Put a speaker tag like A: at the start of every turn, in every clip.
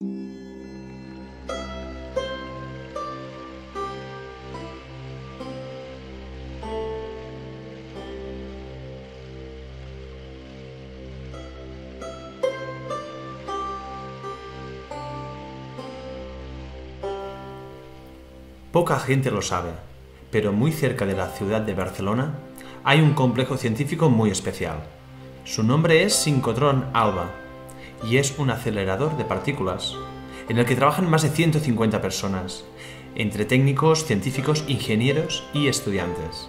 A: Poca gente lo sabe, pero muy cerca de la ciudad de Barcelona hay un complejo científico muy especial. Su nombre es Sincrotrón Alba y es un acelerador de partículas en el que trabajan más de 150 personas, entre técnicos, científicos, ingenieros y estudiantes.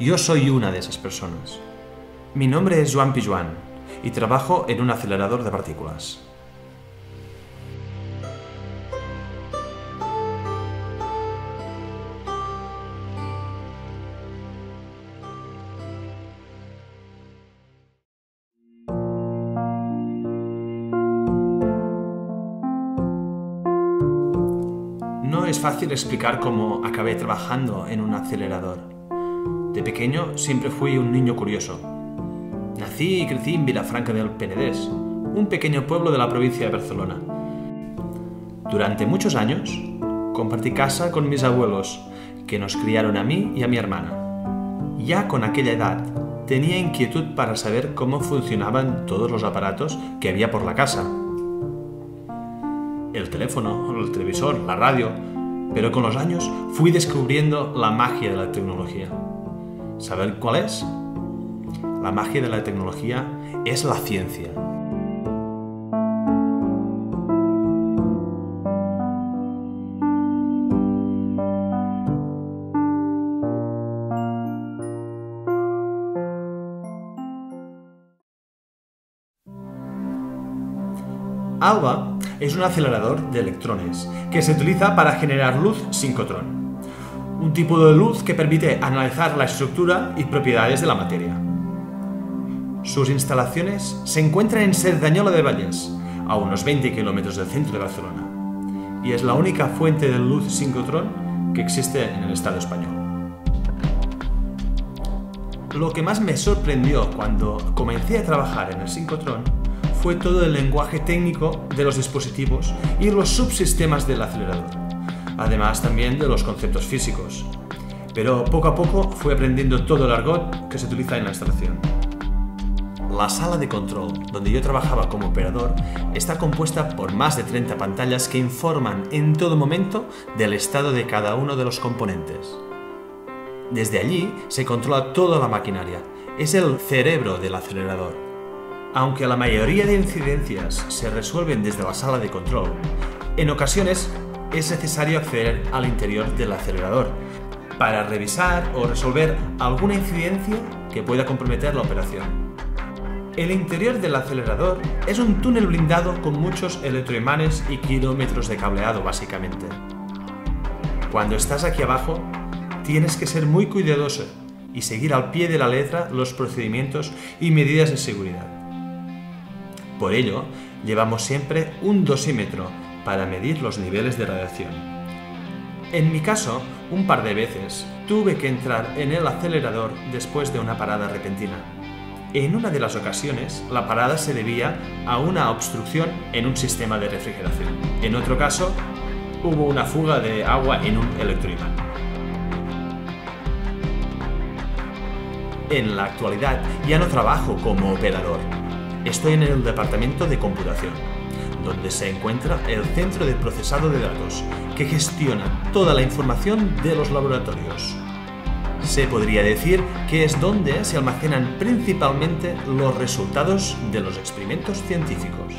A: Yo soy una de esas personas. Mi nombre es Joan Pijuan y trabajo en un acelerador de partículas. Es fácil explicar cómo acabé trabajando en un acelerador. De pequeño siempre fui un niño curioso. Nací y crecí en Vilafranca del Penedés, un pequeño pueblo de la provincia de Barcelona. Durante muchos años compartí casa con mis abuelos, que nos criaron a mí y a mi hermana. Ya con aquella edad tenía inquietud para saber cómo funcionaban todos los aparatos que había por la casa el teléfono, el televisor, la radio, pero con los años fui descubriendo la magia de la tecnología. ¿Saber cuál es? La magia de la tecnología es la ciencia. ALBA es un acelerador de electrones que se utiliza para generar luz sincrotrón, un tipo de luz que permite analizar la estructura y propiedades de la materia. Sus instalaciones se encuentran en Cerdañola de Vallès, a unos 20 kilómetros del centro de Barcelona, y es la única fuente de luz sincrotrón que existe en el Estado español. Lo que más me sorprendió cuando comencé a trabajar en el sincrotrón fue todo el lenguaje técnico de los dispositivos y los subsistemas del acelerador, además también de los conceptos físicos. Pero poco a poco fui aprendiendo todo el argot que se utiliza en la instalación. La sala de control, donde yo trabajaba como operador, está compuesta por más de 30 pantallas que informan en todo momento del estado de cada uno de los componentes. Desde allí se controla toda la maquinaria. Es el cerebro del acelerador. Aunque la mayoría de incidencias se resuelven desde la sala de control, en ocasiones es necesario acceder al interior del acelerador para revisar o resolver alguna incidencia que pueda comprometer la operación. El interior del acelerador es un túnel blindado con muchos electroimanes y kilómetros de cableado básicamente. Cuando estás aquí abajo, tienes que ser muy cuidadoso y seguir al pie de la letra los procedimientos y medidas de seguridad. Por ello, llevamos siempre un dosímetro para medir los niveles de radiación. En mi caso, un par de veces tuve que entrar en el acelerador después de una parada repentina. En una de las ocasiones, la parada se debía a una obstrucción en un sistema de refrigeración. En otro caso, hubo una fuga de agua en un electroimán. En la actualidad ya no trabajo como operador. Estoy en el departamento de computación, donde se encuentra el centro de procesado de datos, que gestiona toda la información de los laboratorios. Se podría decir que es donde se almacenan principalmente los resultados de los experimentos científicos.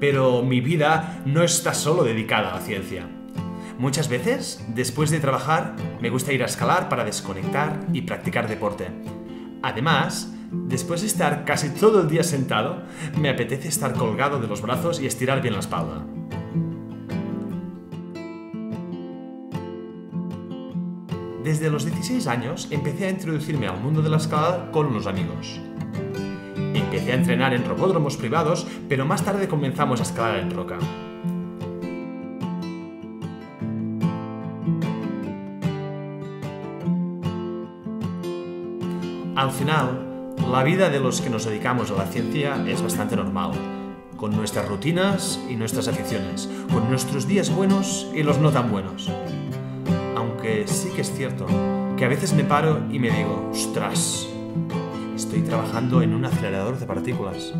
A: Pero mi vida no está solo dedicada a la ciencia. Muchas veces, después de trabajar, me gusta ir a escalar para desconectar y practicar deporte. Además, después de estar casi todo el día sentado, me apetece estar colgado de los brazos y estirar bien la espalda. Desde los 16 años empecé a introducirme al mundo de la escalada con unos amigos. Empecé a entrenar en robódromos privados, pero más tarde comenzamos a escalar en roca. Al final, la vida de los que nos dedicamos a la ciencia es bastante normal, con nuestras rutinas y nuestras aficiones, con nuestros días buenos y los no tan buenos. Aunque sí que es cierto que a veces me paro y me digo, ostras, estoy trabajando en un acelerador de partículas.